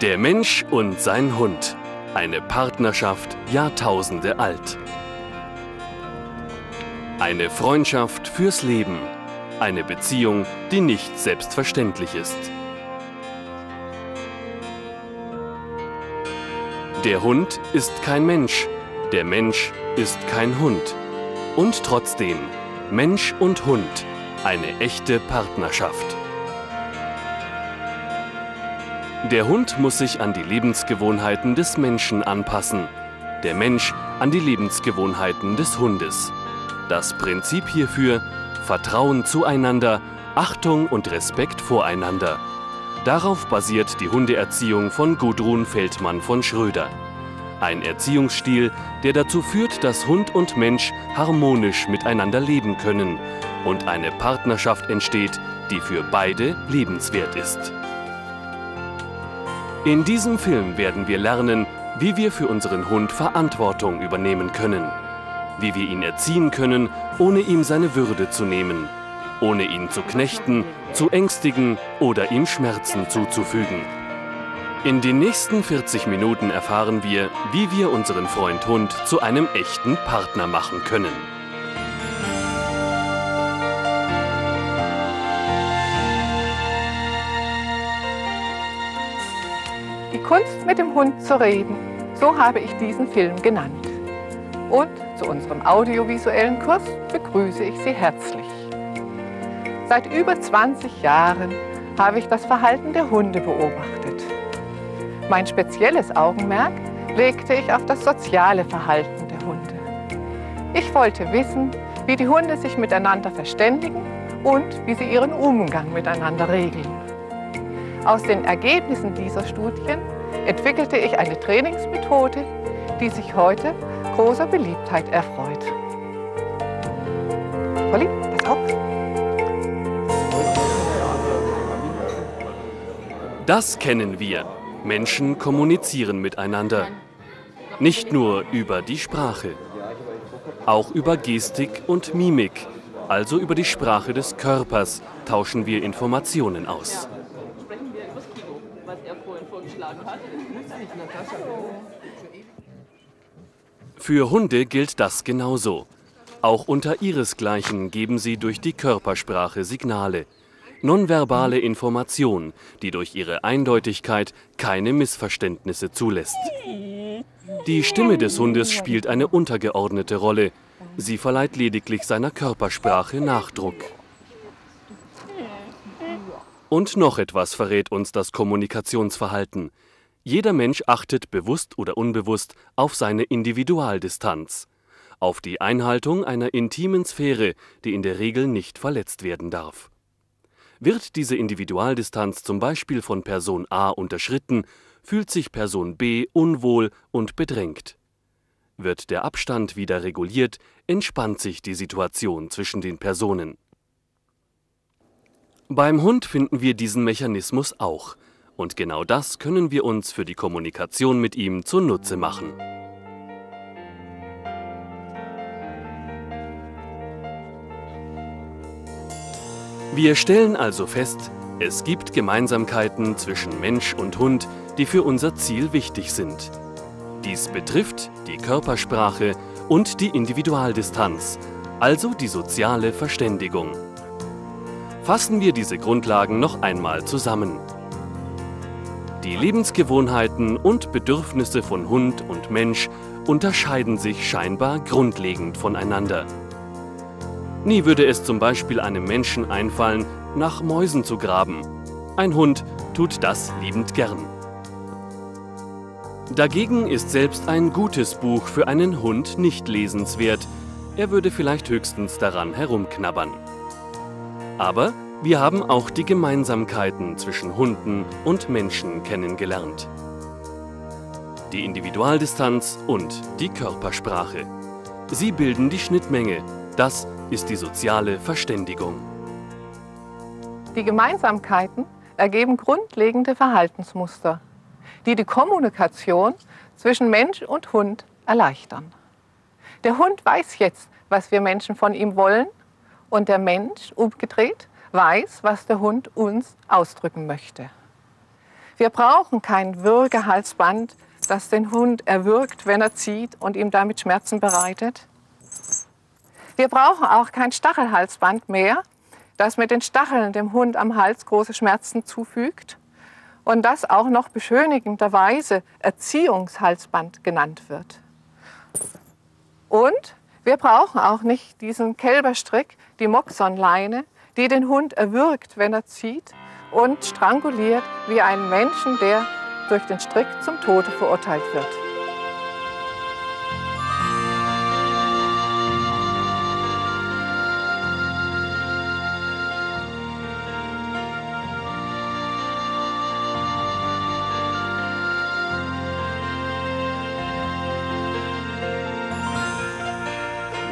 Der Mensch und sein Hund. Eine Partnerschaft Jahrtausende alt. Eine Freundschaft fürs Leben. Eine Beziehung, die nicht selbstverständlich ist. Der Hund ist kein Mensch, der Mensch ist kein Hund. Und trotzdem, Mensch und Hund, eine echte Partnerschaft. Der Hund muss sich an die Lebensgewohnheiten des Menschen anpassen, der Mensch an die Lebensgewohnheiten des Hundes. Das Prinzip hierfür Vertrauen zueinander, Achtung und Respekt voreinander. Darauf basiert die Hundeerziehung von Gudrun Feldmann von Schröder. Ein Erziehungsstil, der dazu führt, dass Hund und Mensch harmonisch miteinander leben können und eine Partnerschaft entsteht, die für beide lebenswert ist. In diesem Film werden wir lernen, wie wir für unseren Hund Verantwortung übernehmen können, wie wir ihn erziehen können, ohne ihm seine Würde zu nehmen, ohne ihn zu knechten, zu ängstigen oder ihm Schmerzen zuzufügen. In den nächsten 40 Minuten erfahren wir, wie wir unseren Freund Hund zu einem echten Partner machen können. Kunst mit dem Hund zu reden, so habe ich diesen Film genannt. Und zu unserem audiovisuellen Kurs begrüße ich Sie herzlich. Seit über 20 Jahren habe ich das Verhalten der Hunde beobachtet. Mein spezielles Augenmerk legte ich auf das soziale Verhalten der Hunde. Ich wollte wissen, wie die Hunde sich miteinander verständigen und wie sie ihren Umgang miteinander regeln. Aus den Ergebnissen dieser Studien entwickelte ich eine Trainingsmethode, die sich heute großer Beliebtheit erfreut. Polly, pass auf. Das kennen wir. Menschen kommunizieren miteinander. Nicht nur über die Sprache, auch über Gestik und Mimik, also über die Sprache des Körpers, tauschen wir Informationen aus. Für Hunde gilt das genauso. Auch unter ihresgleichen geben sie durch die Körpersprache Signale. Nonverbale Information, die durch ihre Eindeutigkeit keine Missverständnisse zulässt. Die Stimme des Hundes spielt eine untergeordnete Rolle. Sie verleiht lediglich seiner Körpersprache Nachdruck. Und noch etwas verrät uns das Kommunikationsverhalten. Jeder Mensch achtet bewusst oder unbewusst auf seine Individualdistanz, auf die Einhaltung einer intimen Sphäre, die in der Regel nicht verletzt werden darf. Wird diese Individualdistanz zum Beispiel von Person A unterschritten, fühlt sich Person B unwohl und bedrängt. Wird der Abstand wieder reguliert, entspannt sich die Situation zwischen den Personen. Beim Hund finden wir diesen Mechanismus auch, und genau das können wir uns für die Kommunikation mit ihm zunutze machen. Wir stellen also fest, es gibt Gemeinsamkeiten zwischen Mensch und Hund, die für unser Ziel wichtig sind. Dies betrifft die Körpersprache und die Individualdistanz, also die soziale Verständigung. Fassen wir diese Grundlagen noch einmal zusammen. Die Lebensgewohnheiten und Bedürfnisse von Hund und Mensch unterscheiden sich scheinbar grundlegend voneinander. Nie würde es zum Beispiel einem Menschen einfallen, nach Mäusen zu graben. Ein Hund tut das liebend gern. Dagegen ist selbst ein gutes Buch für einen Hund nicht lesenswert. Er würde vielleicht höchstens daran herumknabbern. Aber wir haben auch die Gemeinsamkeiten zwischen Hunden und Menschen kennengelernt. Die Individualdistanz und die Körpersprache. Sie bilden die Schnittmenge. Das ist die soziale Verständigung. Die Gemeinsamkeiten ergeben grundlegende Verhaltensmuster, die die Kommunikation zwischen Mensch und Hund erleichtern. Der Hund weiß jetzt, was wir Menschen von ihm wollen und der Mensch umgedreht weiß, was der Hund uns ausdrücken möchte. Wir brauchen kein Würgehalsband, das den Hund erwürgt, wenn er zieht und ihm damit Schmerzen bereitet. Wir brauchen auch kein Stachelhalsband mehr, das mit den Stacheln dem Hund am Hals große Schmerzen zufügt und das auch noch beschönigenderweise Erziehungshalsband genannt wird. Und wir brauchen auch nicht diesen Kälberstrick, die Moxonleine, die den Hund erwürgt, wenn er zieht und stranguliert wie einen Menschen, der durch den Strick zum Tode verurteilt wird.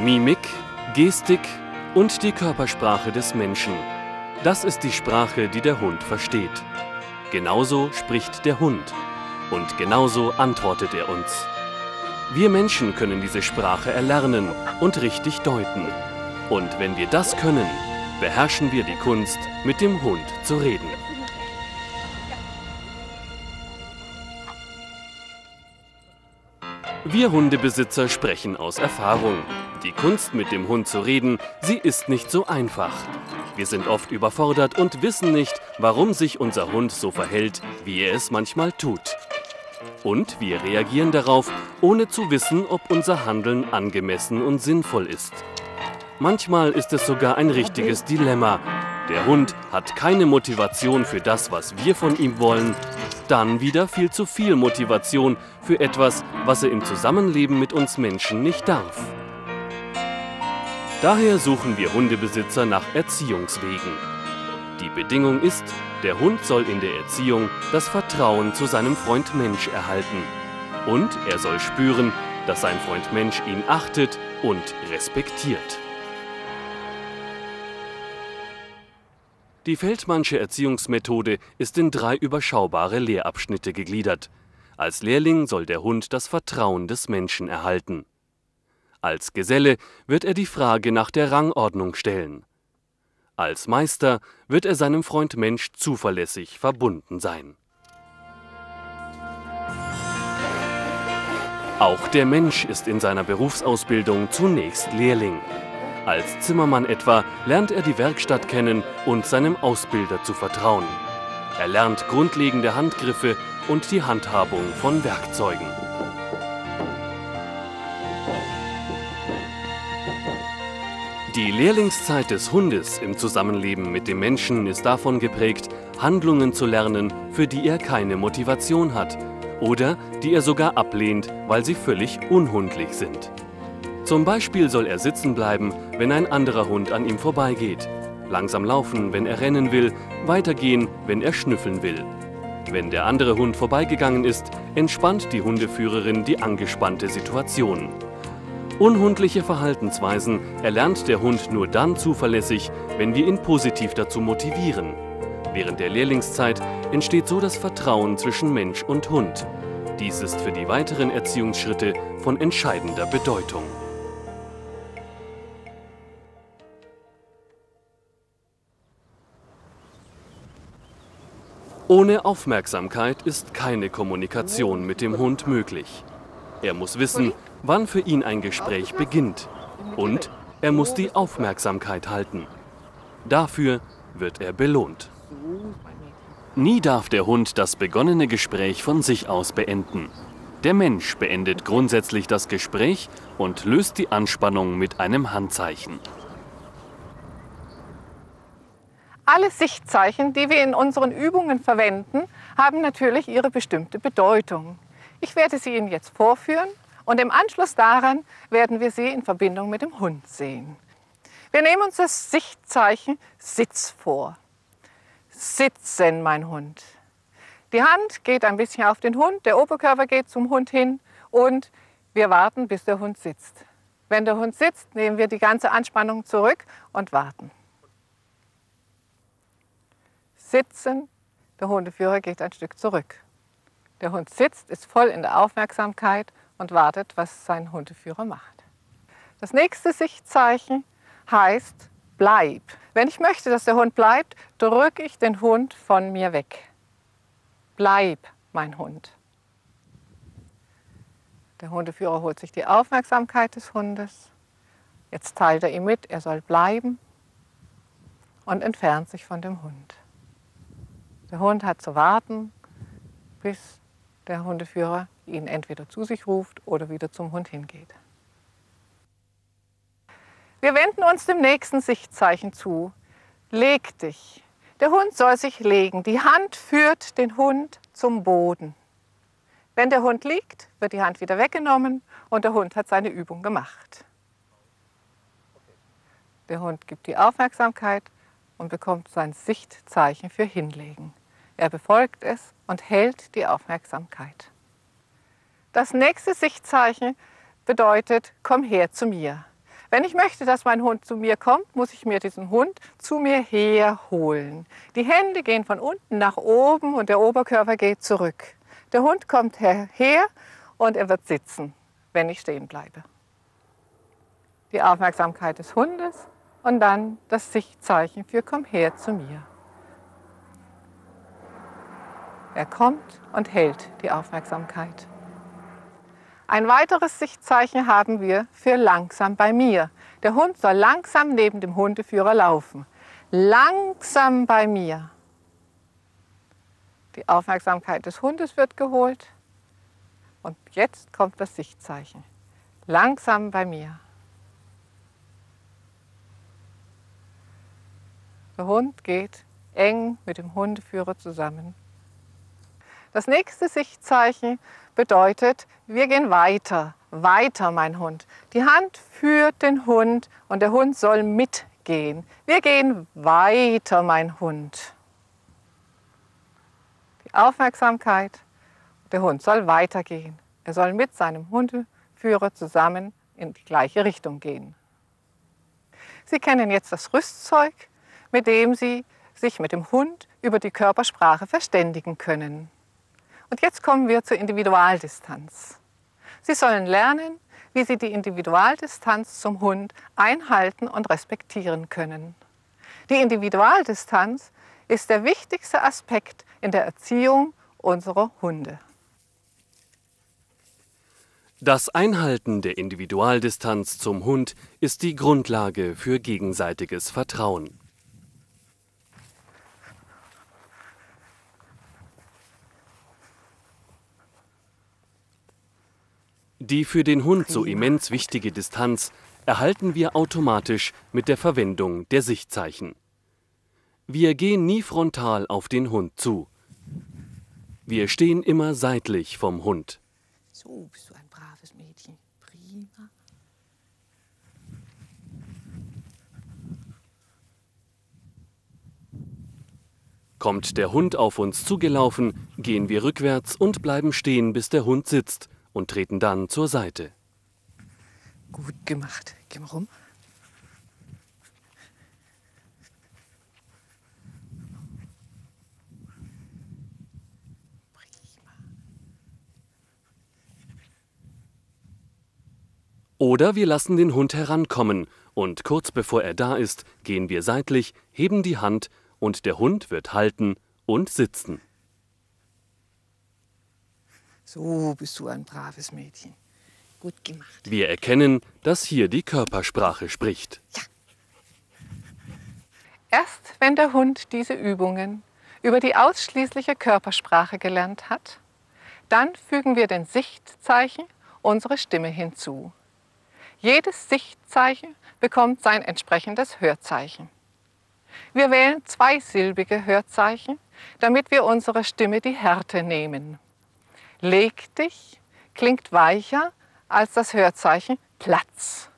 Mimik, Gestik und die Körpersprache des Menschen. Das ist die Sprache, die der Hund versteht. Genauso spricht der Hund und genauso antwortet er uns. Wir Menschen können diese Sprache erlernen und richtig deuten. Und wenn wir das können, beherrschen wir die Kunst, mit dem Hund zu reden. Wir Hundebesitzer sprechen aus Erfahrung. Die Kunst, mit dem Hund zu reden, sie ist nicht so einfach. Wir sind oft überfordert und wissen nicht, warum sich unser Hund so verhält, wie er es manchmal tut. Und wir reagieren darauf, ohne zu wissen, ob unser Handeln angemessen und sinnvoll ist. Manchmal ist es sogar ein richtiges Dilemma. Der Hund hat keine Motivation für das, was wir von ihm wollen, dann wieder viel zu viel Motivation für etwas, was er im Zusammenleben mit uns Menschen nicht darf. Daher suchen wir Hundebesitzer nach Erziehungswegen. Die Bedingung ist, der Hund soll in der Erziehung das Vertrauen zu seinem Freund Mensch erhalten. Und er soll spüren, dass sein Freund Mensch ihn achtet und respektiert. Die Feldmannsche Erziehungsmethode ist in drei überschaubare Lehrabschnitte gegliedert. Als Lehrling soll der Hund das Vertrauen des Menschen erhalten. Als Geselle wird er die Frage nach der Rangordnung stellen. Als Meister wird er seinem Freund Mensch zuverlässig verbunden sein. Auch der Mensch ist in seiner Berufsausbildung zunächst Lehrling. Als Zimmermann etwa lernt er die Werkstatt kennen und seinem Ausbilder zu vertrauen. Er lernt grundlegende Handgriffe und die Handhabung von Werkzeugen. Die Lehrlingszeit des Hundes im Zusammenleben mit dem Menschen ist davon geprägt, Handlungen zu lernen, für die er keine Motivation hat oder die er sogar ablehnt, weil sie völlig unhundlich sind. Zum Beispiel soll er sitzen bleiben, wenn ein anderer Hund an ihm vorbeigeht, langsam laufen, wenn er rennen will, weitergehen, wenn er schnüffeln will. Wenn der andere Hund vorbeigegangen ist, entspannt die Hundeführerin die angespannte Situation. Unhundliche Verhaltensweisen erlernt der Hund nur dann zuverlässig, wenn wir ihn positiv dazu motivieren. Während der Lehrlingszeit entsteht so das Vertrauen zwischen Mensch und Hund. Dies ist für die weiteren Erziehungsschritte von entscheidender Bedeutung. Ohne Aufmerksamkeit ist keine Kommunikation mit dem Hund möglich. Er muss wissen, wann für ihn ein Gespräch beginnt. Und er muss die Aufmerksamkeit halten. Dafür wird er belohnt. Nie darf der Hund das begonnene Gespräch von sich aus beenden. Der Mensch beendet grundsätzlich das Gespräch und löst die Anspannung mit einem Handzeichen. Alle Sichtzeichen, die wir in unseren Übungen verwenden, haben natürlich ihre bestimmte Bedeutung. Ich werde sie Ihnen jetzt vorführen und im Anschluss daran werden wir sie in Verbindung mit dem Hund sehen. Wir nehmen uns das Sichtzeichen Sitz vor. Sitzen, mein Hund. Die Hand geht ein bisschen auf den Hund, der Oberkörper geht zum Hund hin und wir warten, bis der Hund sitzt. Wenn der Hund sitzt, nehmen wir die ganze Anspannung zurück und warten. Sitzen, der Hundeführer geht ein Stück zurück. Der Hund sitzt, ist voll in der Aufmerksamkeit und wartet, was sein Hundeführer macht. Das nächste Sichtzeichen heißt bleib. Wenn ich möchte, dass der Hund bleibt, drücke ich den Hund von mir weg. bleib, mein Hund. Der Hundeführer holt sich die Aufmerksamkeit des Hundes. Jetzt teilt er ihm mit, er soll bleiben und entfernt sich von dem Hund. Der Hund hat zu warten, bis der Hundeführer ihn entweder zu sich ruft oder wieder zum Hund hingeht. Wir wenden uns dem nächsten Sichtzeichen zu. Leg dich. Der Hund soll sich legen. Die Hand führt den Hund zum Boden. Wenn der Hund liegt, wird die Hand wieder weggenommen und der Hund hat seine Übung gemacht. Der Hund gibt die Aufmerksamkeit und bekommt sein Sichtzeichen für Hinlegen. Er befolgt es und hält die Aufmerksamkeit. Das nächste Sichtzeichen bedeutet, komm her zu mir. Wenn ich möchte, dass mein Hund zu mir kommt, muss ich mir diesen Hund zu mir herholen. Die Hände gehen von unten nach oben und der Oberkörper geht zurück. Der Hund kommt her und er wird sitzen, wenn ich stehen bleibe. Die Aufmerksamkeit des Hundes und dann das Sichtzeichen für komm her zu mir. Er kommt und hält die Aufmerksamkeit. Ein weiteres Sichtzeichen haben wir für langsam bei mir. Der Hund soll langsam neben dem Hundeführer laufen. Langsam bei mir. Die Aufmerksamkeit des Hundes wird geholt. Und jetzt kommt das Sichtzeichen. Langsam bei mir. Der Hund geht eng mit dem Hundeführer zusammen. Das nächste Sichtzeichen bedeutet, wir gehen weiter, weiter, mein Hund. Die Hand führt den Hund und der Hund soll mitgehen. Wir gehen weiter, mein Hund. Die Aufmerksamkeit, der Hund soll weitergehen. Er soll mit seinem Hundeführer zusammen in die gleiche Richtung gehen. Sie kennen jetzt das Rüstzeug, mit dem Sie sich mit dem Hund über die Körpersprache verständigen können. Und jetzt kommen wir zur Individualdistanz. Sie sollen lernen, wie Sie die Individualdistanz zum Hund einhalten und respektieren können. Die Individualdistanz ist der wichtigste Aspekt in der Erziehung unserer Hunde. Das Einhalten der Individualdistanz zum Hund ist die Grundlage für gegenseitiges Vertrauen. Die für den Hund so immens wichtige Distanz erhalten wir automatisch mit der Verwendung der Sichtzeichen. Wir gehen nie frontal auf den Hund zu. Wir stehen immer seitlich vom Hund. So bist du ein braves Mädchen. Prima. Kommt der Hund auf uns zugelaufen, gehen wir rückwärts und bleiben stehen, bis der Hund sitzt und treten dann zur Seite. Gut gemacht. Geh mal rum. Oder wir lassen den Hund herankommen und kurz bevor er da ist, gehen wir seitlich, heben die Hand und der Hund wird halten und sitzen. So bist du ein braves Mädchen. Gut gemacht. Wir erkennen, dass hier die Körpersprache spricht. Erst wenn der Hund diese Übungen über die ausschließliche Körpersprache gelernt hat, dann fügen wir den Sichtzeichen unsere Stimme hinzu. Jedes Sichtzeichen bekommt sein entsprechendes Hörzeichen. Wir wählen zweisilbige Hörzeichen, damit wir unserer Stimme die Härte nehmen. Leg dich klingt weicher als das Hörzeichen Platz.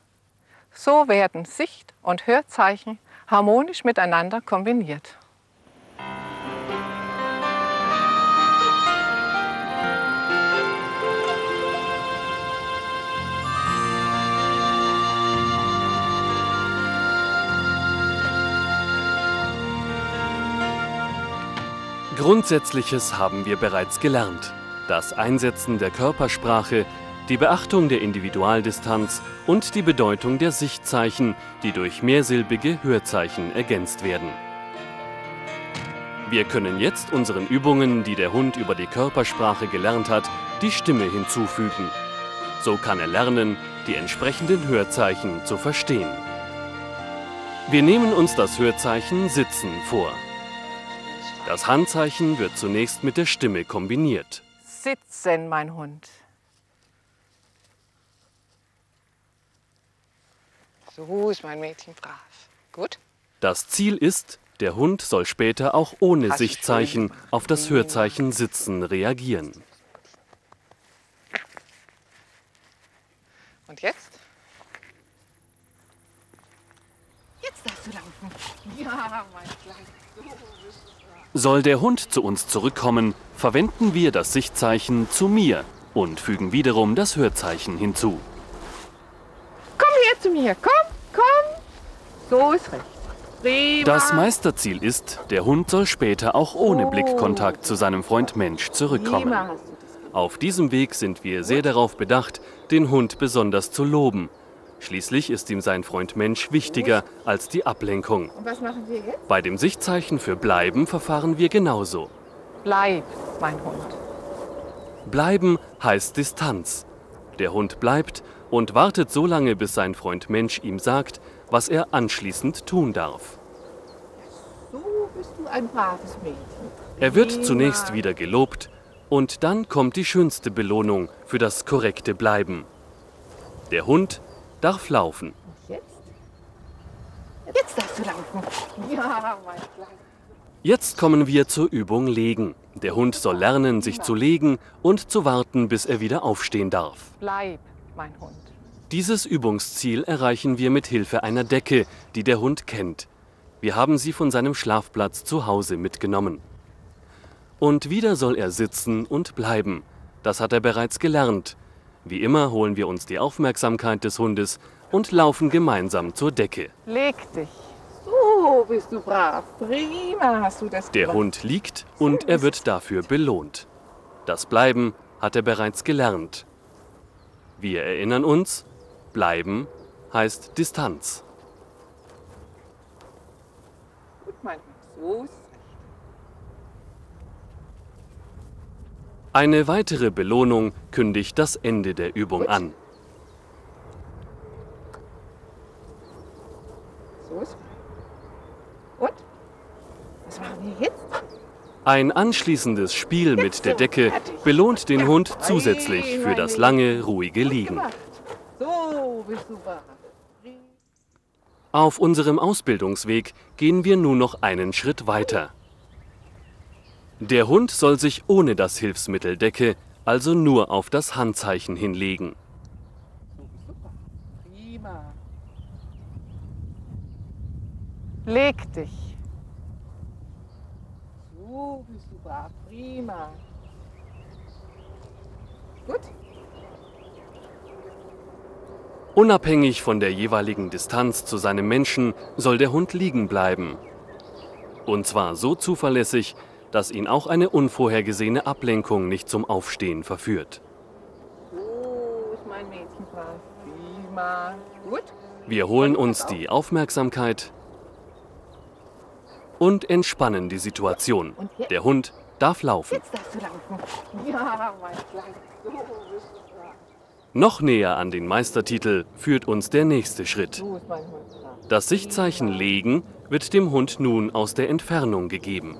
So werden Sicht- und Hörzeichen harmonisch miteinander kombiniert. Grundsätzliches haben wir bereits gelernt. Das Einsetzen der Körpersprache, die Beachtung der Individualdistanz und die Bedeutung der Sichtzeichen, die durch mehrsilbige Hörzeichen ergänzt werden. Wir können jetzt unseren Übungen, die der Hund über die Körpersprache gelernt hat, die Stimme hinzufügen. So kann er lernen, die entsprechenden Hörzeichen zu verstehen. Wir nehmen uns das Hörzeichen Sitzen vor. Das Handzeichen wird zunächst mit der Stimme kombiniert. Sitzen, mein Hund. So ist mein Mädchen brav. Gut? Das Ziel ist, der Hund soll später auch ohne Hast Sichtzeichen auf das Hörzeichen Sitzen reagieren. Und jetzt? Jetzt darfst du laufen. Ja, mein Kleiner. So bist du brav. Soll der Hund zu uns zurückkommen, verwenden wir das Sichtzeichen zu mir und fügen wiederum das Hörzeichen hinzu. Komm her zu mir. Komm, komm. So ist recht. Prima. Das Meisterziel ist, der Hund soll später auch ohne Blickkontakt zu seinem Freund Mensch zurückkommen. Auf diesem Weg sind wir sehr darauf bedacht, den Hund besonders zu loben. Schließlich ist ihm sein Freund Mensch wichtiger als die Ablenkung. Und was machen wir jetzt? Bei dem Sichtzeichen für Bleiben verfahren wir genauso. Bleib, mein Hund. Bleiben heißt Distanz. Der Hund bleibt und wartet so lange, bis sein Freund Mensch ihm sagt, was er anschließend tun darf. So bist du ein braves Mädchen. Er wird zunächst wieder gelobt und dann kommt die schönste Belohnung für das korrekte Bleiben. Der Hund darf laufen. Jetzt? Jetzt darfst du laufen. Ja, mein Kleiner. Jetzt kommen wir zur Übung Legen. Der Hund soll lernen, sich zu legen und zu warten, bis er wieder aufstehen darf. Bleib, mein Hund. Dieses Übungsziel erreichen wir mit Hilfe einer Decke, die der Hund kennt. Wir haben sie von seinem Schlafplatz zu Hause mitgenommen. Und wieder soll er sitzen und bleiben. Das hat er bereits gelernt. Wie immer holen wir uns die Aufmerksamkeit des Hundes und laufen gemeinsam zur Decke. Leg dich. So bist du brav. Prima hast du das Der gemacht. Hund liegt und er wird dafür belohnt. Das Bleiben hat er bereits gelernt. Wir erinnern uns, Bleiben heißt Distanz. Gut, mein Hund. So ist recht. Eine weitere Belohnung kündigt das Ende der Übung an. Ein anschließendes Spiel mit der Decke belohnt den Hund zusätzlich für das lange, ruhige Liegen. Auf unserem Ausbildungsweg gehen wir nun noch einen Schritt weiter. Der Hund soll sich ohne das Hilfsmittel Decke also nur auf das Handzeichen hinlegen. Prima. Leg dich. So bist du brav. Prima. Gut? Unabhängig von der jeweiligen Distanz zu seinem Menschen soll der Hund liegen bleiben. Und zwar so zuverlässig, dass ihn auch eine unvorhergesehene Ablenkung nicht zum Aufstehen verführt. So ist mein Mädchen brav. Prima. Gut? Wir holen uns die Aufmerksamkeit und entspannen die Situation. Der Hund darf laufen. Noch näher an den Meistertitel führt uns der nächste Schritt. Das Sichtzeichen legen wird dem Hund nun aus der Entfernung gegeben.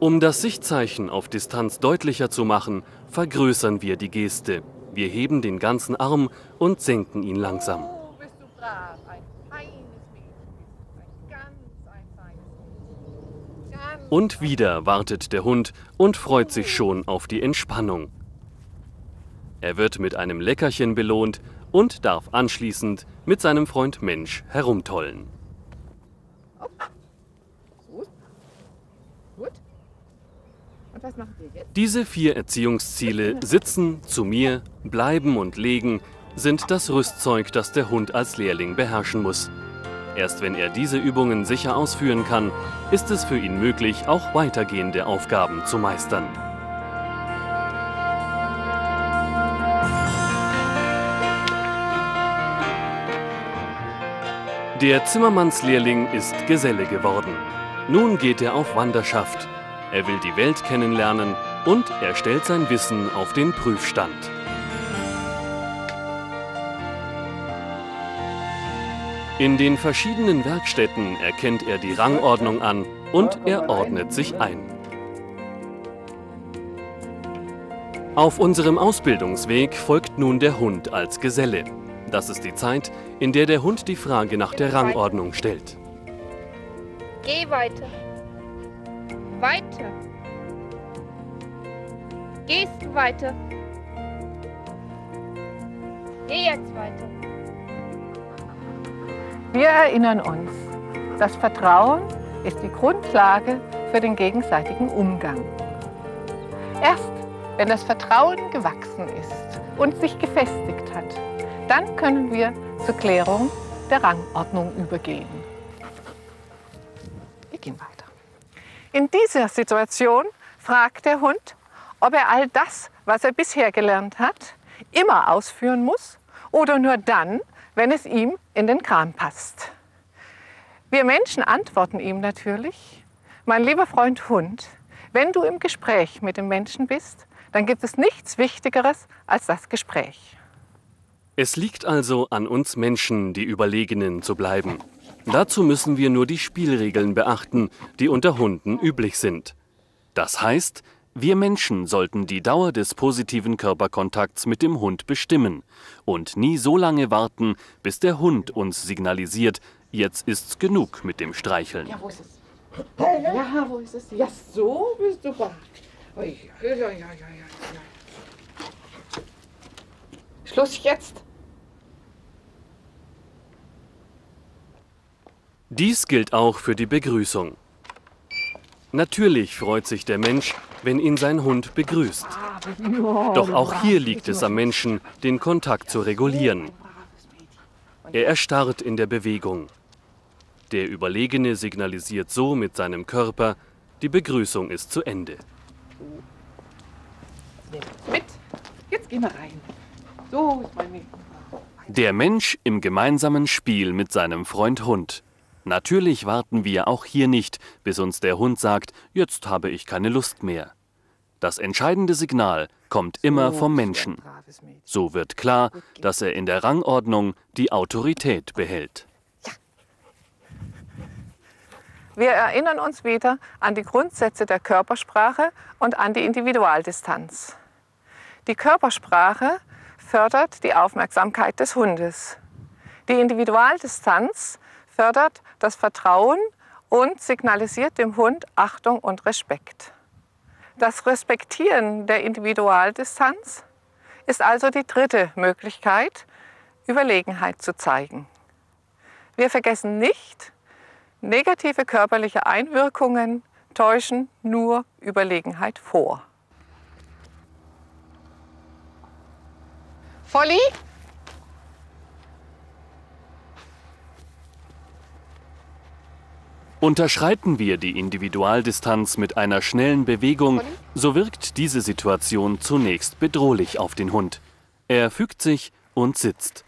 Um das Sichtzeichen auf Distanz deutlicher zu machen, vergrößern wir die Geste. Wir heben den ganzen Arm und senken ihn langsam. Ganz Und wieder wartet der Hund und freut sich schon auf die Entspannung. Er wird mit einem Leckerchen belohnt und darf anschließend mit seinem Freund Mensch herumtollen. So ist Gut. Und was machen wir jetzt? Diese vier Erziehungsziele Sitzen, zu mir, Bleiben und Legen sind das Rüstzeug, das der Hund als Lehrling beherrschen muss. Erst wenn er diese Übungen sicher ausführen kann, ist es für ihn möglich, auch weitergehende Aufgaben zu meistern. Der Zimmermannslehrling ist Geselle geworden. Nun geht er auf Wanderschaft. Er will die Welt kennenlernen und er stellt sein Wissen auf den Prüfstand. In den verschiedenen Werkstätten erkennt er die Rangordnung an und er ordnet sich ein. Auf unserem Ausbildungsweg folgt nun der Hund als Geselle. Das ist die Zeit, in der der Hund die Frage nach der Rangordnung stellt. Geh weiter. Weiter. Gehst du weiter? Geh jetzt weiter. Wir erinnern uns, das Vertrauen ist die Grundlage für den gegenseitigen Umgang. Erst wenn das Vertrauen gewachsen ist und sich gefestigt hat, dann können wir zur Klärung der Rangordnung übergehen. Wir gehen weiter. In dieser Situation fragt der Hund, ob er all das, was er bisher gelernt hat, immer ausführen muss oder nur dann, wenn es ihm in den Kram passt. Wir Menschen antworten ihm natürlich, mein lieber Freund Hund, wenn du im Gespräch mit dem Menschen bist, dann gibt es nichts Wichtigeres als das Gespräch. Es liegt also an uns Menschen, die Überlegenen zu bleiben. Dazu müssen wir nur die Spielregeln beachten, die unter Hunden üblich sind. Das heißt, wir Menschen sollten die Dauer des positiven Körperkontakts mit dem Hund bestimmen und nie so lange warten, bis der Hund uns signalisiert, jetzt ist's genug mit dem Streicheln. Ja, wo ist es? Ja, wo ist es? Ja, so bist du. Schluss jetzt. Dies gilt auch für die Begrüßung. Natürlich freut sich der Mensch, wenn ihn sein Hund begrüßt. Doch auch hier liegt es am Menschen, den Kontakt zu regulieren. Er erstarrt in der Bewegung. Der Überlegene signalisiert so mit seinem Körper, die Begrüßung ist zu Ende. Mit. Jetzt gehen wir rein. So ist meine. Der Mensch im gemeinsamen Spiel mit seinem Freund Hund. Natürlich warten wir auch hier nicht, bis uns der Hund sagt, jetzt habe ich keine Lust mehr. Das entscheidende Signal kommt immer vom Menschen. So wird klar, dass er in der Rangordnung die Autorität behält. Wir erinnern uns wieder an die Grundsätze der Körpersprache und an die Individualdistanz. Die Körpersprache fördert die Aufmerksamkeit des Hundes. Die Individualdistanz fördert das Vertrauen und signalisiert dem Hund Achtung und Respekt. Das Respektieren der Individualdistanz ist also die dritte Möglichkeit, Überlegenheit zu zeigen. Wir vergessen nicht, negative körperliche Einwirkungen täuschen nur Überlegenheit vor. Volli? Unterschreiten wir die Individualdistanz mit einer schnellen Bewegung, so wirkt diese Situation zunächst bedrohlich auf den Hund. Er fügt sich und sitzt.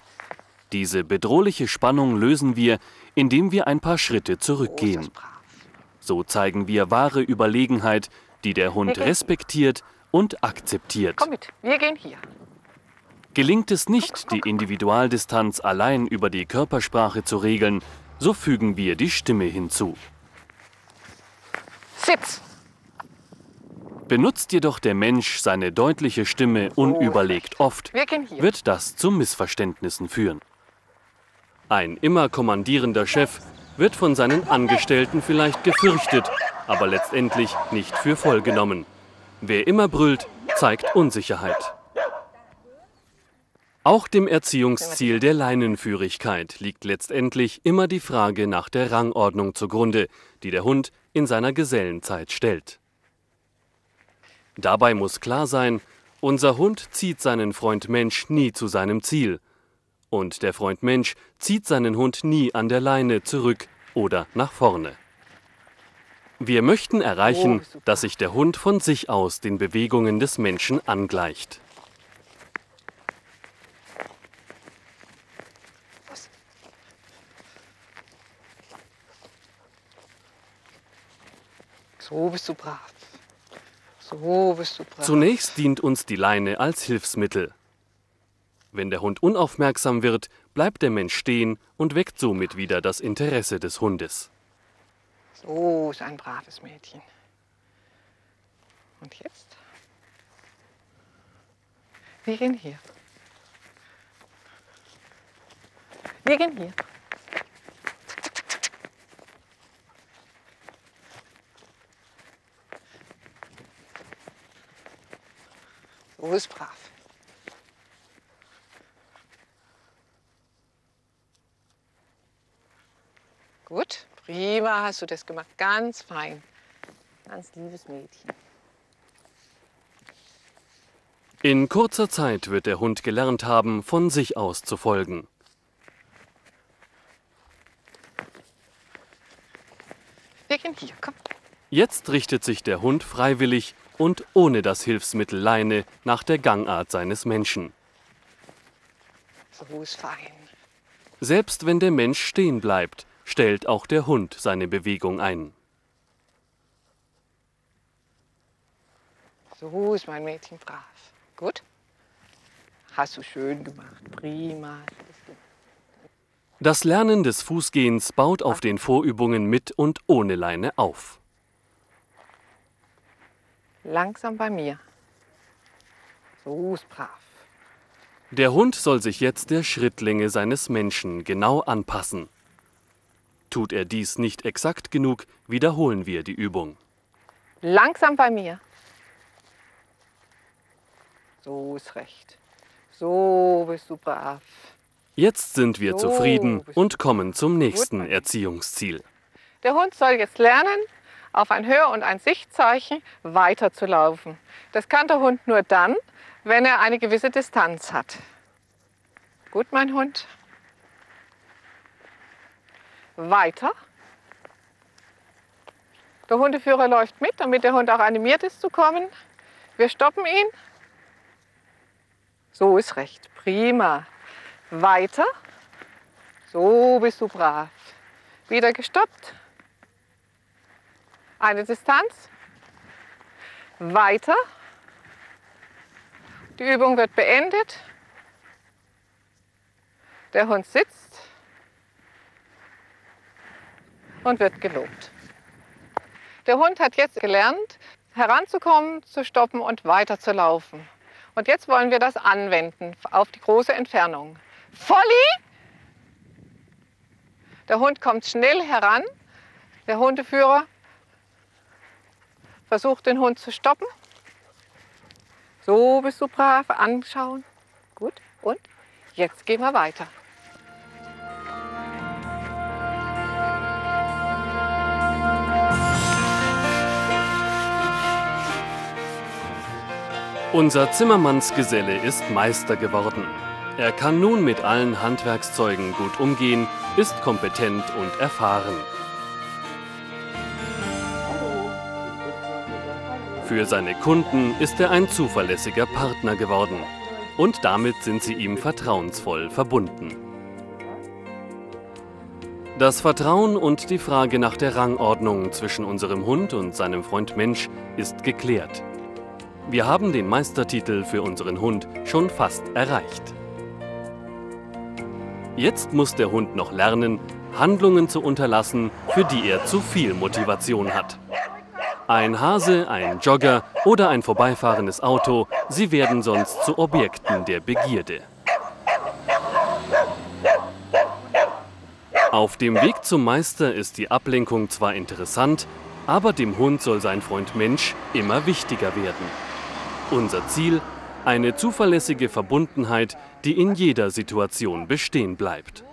Diese bedrohliche Spannung lösen wir, indem wir ein paar Schritte zurückgehen. So zeigen wir wahre Überlegenheit, die der Hund respektiert und akzeptiert. Komm mit, wir gehen hier. Gelingt es nicht, die Individualdistanz allein über die Körpersprache zu regeln, so fügen wir die Stimme hinzu. Sitz! Benutzt jedoch der Mensch seine deutliche Stimme unüberlegt oft, gehen hier. wird das zu Missverständnissen führen. Ein immer kommandierender Chef wird von seinen Angestellten vielleicht gefürchtet, aber letztendlich nicht für voll genommen. Wer immer brüllt, zeigt Unsicherheit. Auch dem Erziehungsziel der Leinenführigkeit liegt letztendlich immer die Frage nach der Rangordnung zugrunde, die der Hund in seiner Gesellenzeit stellt. Dabei muss klar sein, unser Hund zieht seinen Freund Mensch nie zu seinem Ziel. Und der Freund Mensch zieht seinen Hund nie an der Leine zurück oder nach vorne. Wir möchten erreichen, dass sich der Hund von sich aus den Bewegungen des Menschen angleicht. So bist du brav. So bist du brav. Zunächst dient uns die Leine als Hilfsmittel. Wenn der Hund unaufmerksam wird, bleibt der Mensch stehen und weckt somit wieder das Interesse des Hundes. So ist ein braves Mädchen. Und jetzt? Wir gehen hier. Wir gehen hier. So ist brav. Gut, prima hast du das gemacht. Ganz fein. Ganz liebes Mädchen. In kurzer Zeit wird der Hund gelernt haben, von sich aus zu folgen. Wir gehen hier, komm. Jetzt richtet sich der Hund freiwillig und ohne das Hilfsmittel Leine nach der Gangart seines Menschen. So ist fein. Selbst wenn der Mensch stehen bleibt, stellt auch der Hund seine Bewegung ein. So ist mein Mädchen brav. Gut? Hast du schön gemacht. Prima. Das Lernen des Fußgehens baut auf den Vorübungen mit und ohne Leine auf. Langsam bei mir. So ist brav. Der Hund soll sich jetzt der Schrittlänge seines Menschen genau anpassen. Tut er dies nicht exakt genug, wiederholen wir die Übung. Langsam bei mir. So ist recht. So bist du brav. Jetzt sind wir So, zufrieden und kommen zum nächsten. Erziehungsziel. Der Hund soll jetzt lernen, auf ein Hör- und ein Sichtzeichen weiterzulaufen. Das kann der Hund nur dann, wenn er eine gewisse Distanz hat. Gut, mein Hund. Weiter. Der Hundeführer läuft mit, damit der Hund auch animiert ist zu kommen. Wir stoppen ihn. So ist recht. Prima. Weiter. So bist du brav. Wieder gestoppt. Eine Distanz. Weiter. Die Übung wird beendet. Der Hund sitzt und wird gelobt. Der Hund hat jetzt gelernt, heranzukommen, zu stoppen und weiter zu laufen. Und jetzt wollen wir das anwenden auf die große Entfernung. Volli! Der Hund kommt schnell heran. Der Hundeführer versucht den Hund zu stoppen. So bist du brav. Anschauen. Gut. Und jetzt gehen wir weiter. Unser Zimmermannsgeselle ist Meister geworden. Er kann nun mit allen Handwerkszeugen gut umgehen, ist kompetent und erfahren. Für seine Kunden ist er ein zuverlässiger Partner geworden. Und damit sind sie ihm vertrauensvoll verbunden. Das Vertrauen und die Frage nach der Rangordnung zwischen unserem Hund und seinem Freund Mensch ist geklärt. Wir haben den Meistertitel für unseren Hund schon fast erreicht. Jetzt muss der Hund noch lernen, Handlungen zu unterlassen, für die er zu viel Motivation hat. Ein Hase, ein Jogger oder ein vorbeifahrendes Auto, sie werden sonst zu Objekten der Begierde. Auf dem Weg zum Meister ist die Ablenkung zwar interessant, aber dem Hund soll sein Freund Mensch immer wichtiger werden. Unser Ziel? Eine zuverlässige Verbundenheit, die in jeder Situation bestehen bleibt.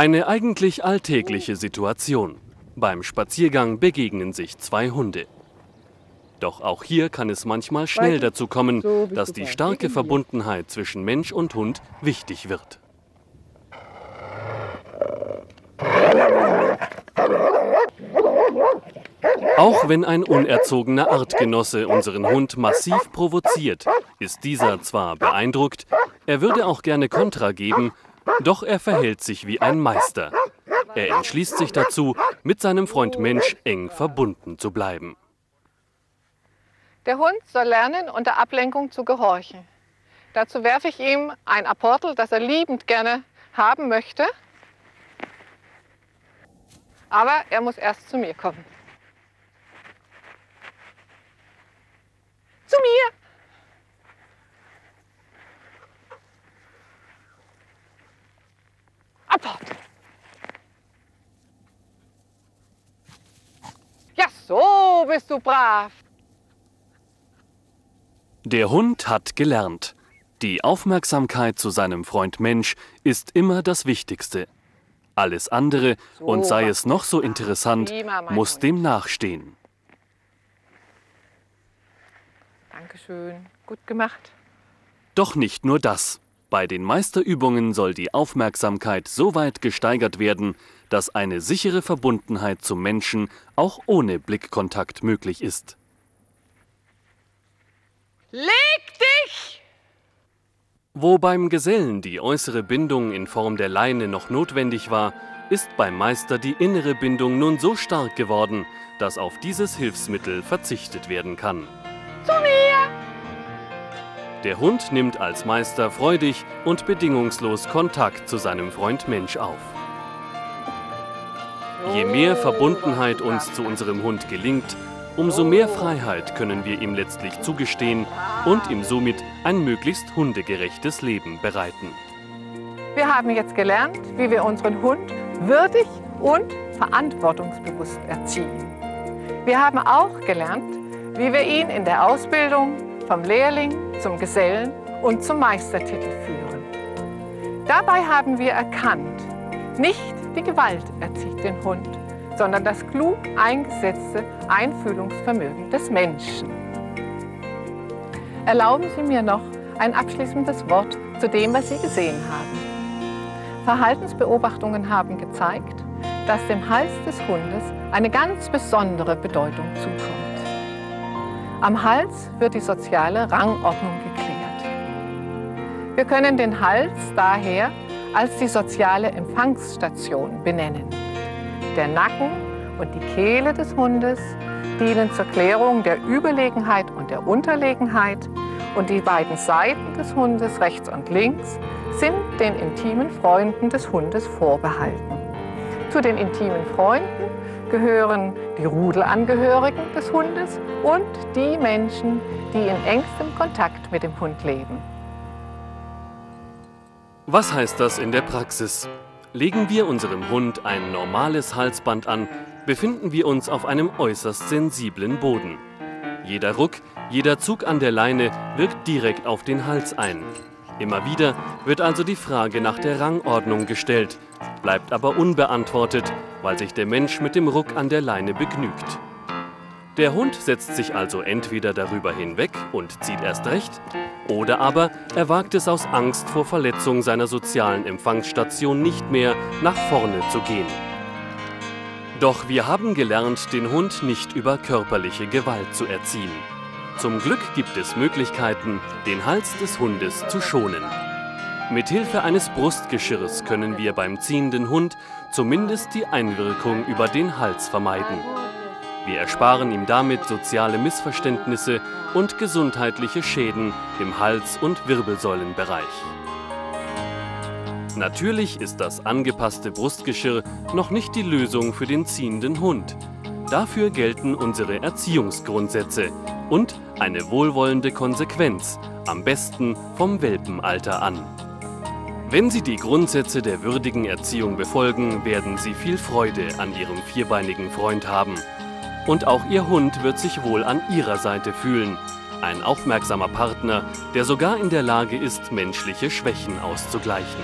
Eine eigentlich alltägliche Situation. Beim Spaziergang begegnen sich zwei Hunde. Doch auch hier kann es manchmal schnell dazu kommen, dass die starke Verbundenheit zwischen Mensch und Hund wichtig wird. Auch wenn ein unerzogener Artgenosse unseren Hund massiv provoziert, ist dieser zwar beeindruckt, er würde auch gerne Kontra geben, doch er verhält sich wie ein Meister. Er entschließt sich dazu, mit seinem Freund Mensch eng verbunden zu bleiben. Der Hund soll lernen, unter Ablenkung zu gehorchen. Dazu werfe ich ihm ein Apportel, das er liebend gerne haben möchte. Aber er muss erst zu mir kommen. Zu mir! Apportel! Ja, so bist du brav. Der Hund hat gelernt. Die Aufmerksamkeit zu seinem Freund Mensch ist immer das Wichtigste. Alles andere, und sei es noch so interessant, muss dem nachstehen. Dankeschön. Gut gemacht. Doch nicht nur das. Bei den Meisterübungen soll die Aufmerksamkeit so weit gesteigert werden, dass eine sichere Verbundenheit zum Menschen auch ohne Blickkontakt möglich ist. Leg dich! Wo beim Gesellen die äußere Bindung in Form der Leine noch notwendig war, ist beim Meister die innere Bindung nun so stark geworden, dass auf dieses Hilfsmittel verzichtet werden kann. Mir! Der Hund nimmt als Meister freudig und bedingungslos Kontakt zu seinem Freund Mensch auf. Je mehr Verbundenheit uns zu unserem Hund gelingt, umso mehr Freiheit können wir ihm letztlich zugestehen und ihm somit ein möglichst hundegerechtes Leben bereiten. Wir haben jetzt gelernt, wie wir unseren Hund würdig und verantwortungsbewusst erziehen. Wir haben auch gelernt, wie wir ihn in der Ausbildung vom Lehrling zum Gesellen und zum Meistertitel führen. Dabei haben wir erkannt, nicht die Gewalt erzieht den Hund, sondern das klug eingesetzte Einfühlungsvermögen des Menschen. Erlauben Sie mir noch ein abschließendes Wort zu dem, was Sie gesehen haben. Verhaltensbeobachtungen haben gezeigt, dass dem Hals des Hundes eine ganz besondere Bedeutung zukommt. Am Hals wird die soziale Rangordnung geklärt. Wir können den Hals daher als die soziale Empfangsstation benennen. Der Nacken und die Kehle des Hundes dienen zur Klärung der Überlegenheit und der Unterlegenheit und die beiden Seiten des Hundes, rechts und links, sind den intimen Freunden des Hundes vorbehalten. Zu den intimen Freunden gehören die Rudelangehörigen des Hundes und die Menschen, die in engstem Kontakt mit dem Hund leben. Was heißt das in der Praxis? Legen wir unserem Hund ein normales Halsband an, befinden wir uns auf einem äußerst sensiblen Boden. Jeder Ruck, jeder Zug an der Leine wirkt direkt auf den Hals ein. Immer wieder wird also die Frage nach der Rangordnung gestellt, bleibt aber unbeantwortet, weil sich der Mensch mit dem Ruck an der Leine begnügt. Der Hund setzt sich also entweder darüber hinweg und zieht erst recht, oder aber er wagt es aus Angst vor Verletzung seiner sozialen Empfangsstation nicht mehr nach vorne zu gehen. Doch wir haben gelernt, den Hund nicht über körperliche Gewalt zu erziehen. Zum Glück gibt es Möglichkeiten, den Hals des Hundes zu schonen. Mithilfe eines Brustgeschirrs können wir beim ziehenden Hund zumindest die Einwirkung über den Hals vermeiden. Wir ersparen ihm damit soziale Missverständnisse und gesundheitliche Schäden im Hals- und Wirbelsäulenbereich. Natürlich ist das angepasste Brustgeschirr noch nicht die Lösung für den ziehenden Hund. Dafür gelten unsere Erziehungsgrundsätze und eine wohlwollende Konsequenz, am besten vom Welpenalter an. Wenn Sie die Grundsätze der würdigen Erziehung befolgen, werden Sie viel Freude an Ihrem vierbeinigen Freund haben. Und auch Ihr Hund wird sich wohl an Ihrer Seite fühlen. Ein aufmerksamer Partner, der sogar in der Lage ist, menschliche Schwächen auszugleichen.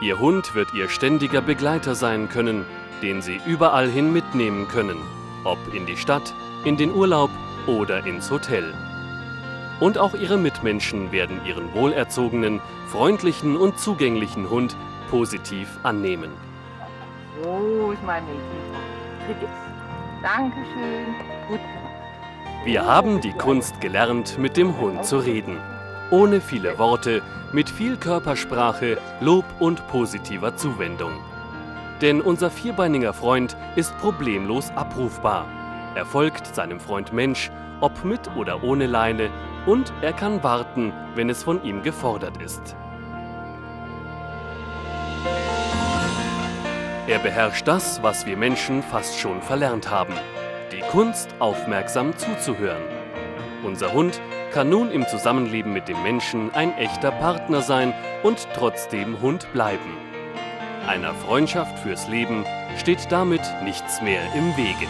Ihr Hund wird Ihr ständiger Begleiter sein können, den Sie überall hin mitnehmen können, ob in die Stadt, in den Urlaub oder ins Hotel. Und auch Ihre Mitmenschen werden Ihren wohlerzogenen, freundlichen und zugänglichen Hund positiv annehmen. So ist mein Mädchen. Dankeschön. Gut. Wir haben die Kunst gelernt, mit dem Hund zu reden. Ohne viele Worte, mit viel Körpersprache, Lob und positiver Zuwendung. Denn unser vierbeiniger Freund ist problemlos abrufbar. Er folgt seinem Freund Mensch, ob mit oder ohne Leine, und er kann warten, wenn es von ihm gefordert ist. Er beherrscht das, was wir Menschen fast schon verlernt haben. Die Kunst, aufmerksam zuzuhören. Unser Hund kann nun im Zusammenleben mit dem Menschen ein echter Partner sein und trotzdem Hund bleiben. Einer Freundschaft fürs Leben steht damit nichts mehr im Wege.